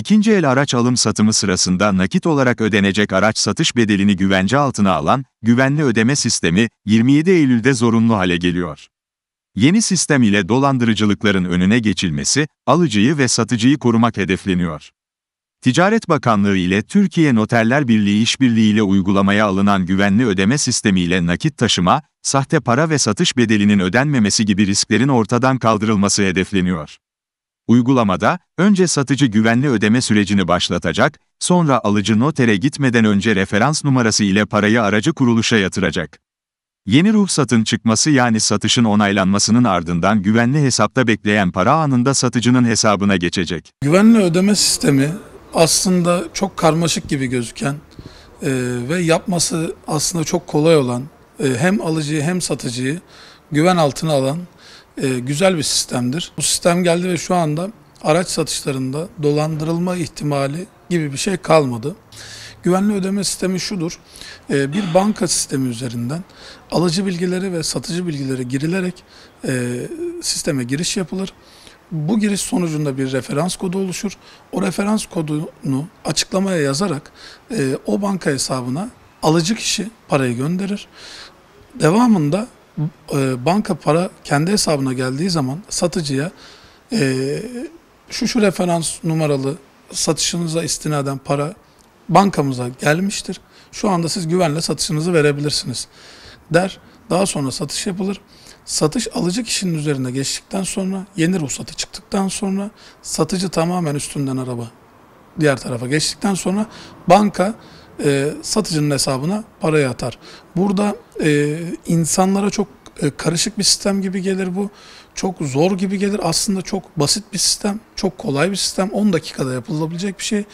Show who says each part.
Speaker 1: İkinci el araç alım satımı sırasında nakit olarak ödenecek araç satış bedelini güvence altına alan güvenli ödeme sistemi 27 Eylül'de zorunlu hale geliyor. Yeni sistem ile dolandırıcılıkların önüne geçilmesi, alıcıyı ve satıcıyı korumak hedefleniyor. Ticaret Bakanlığı ile Türkiye Noterler Birliği işbirliğiyle uygulamaya alınan güvenli ödeme sistemiyle nakit taşıma, sahte para ve satış bedelinin ödenmemesi gibi risklerin ortadan kaldırılması hedefleniyor. Uygulamada, önce satıcı güvenli ödeme sürecini başlatacak, sonra alıcı notere gitmeden önce referans numarası ile parayı aracı kuruluşa yatıracak. Yeni ruhsatın çıkması yani satışın onaylanmasının ardından güvenli hesapta bekleyen para anında satıcının hesabına geçecek.
Speaker 2: Güvenli ödeme sistemi aslında çok karmaşık gibi gözüken e, ve yapması aslında çok kolay olan e, hem alıcıyı hem satıcıyı güven altına alan e, güzel bir sistemdir. Bu sistem geldi ve şu anda araç satışlarında dolandırılma ihtimali gibi bir şey kalmadı. Güvenli ödeme sistemi şudur. e, Bir banka sistemi üzerinden alıcı bilgileri ve satıcı bilgileri girilerek e, sisteme giriş yapılır. Bu giriş sonucunda bir referans kodu oluşur. O referans kodunu açıklamaya yazarak e, o banka hesabına alıcı kişi parayı gönderir. Devamında e, banka para kendi hesabına geldiği zaman satıcıya e, şu şu referans numaralı satışınıza istinaden para bankamıza gelmiştir. Şu anda siz güvenle satışınızı verebilirsiniz der. Daha sonra satış yapılır. Satış alıcı kişinin üzerine geçtikten sonra yeni ruhsatı çıktıktan sonra satıcı tamamen üstünden araba diğer tarafa geçtikten sonra banka e, satıcının hesabına parayı atar. Burada e, insanlara çok e, karışık bir sistem gibi gelir bu. Çok zor gibi gelir. Aslında çok basit bir sistem. Çok kolay bir sistem. 10 dakikada yapılabilecek bir şey.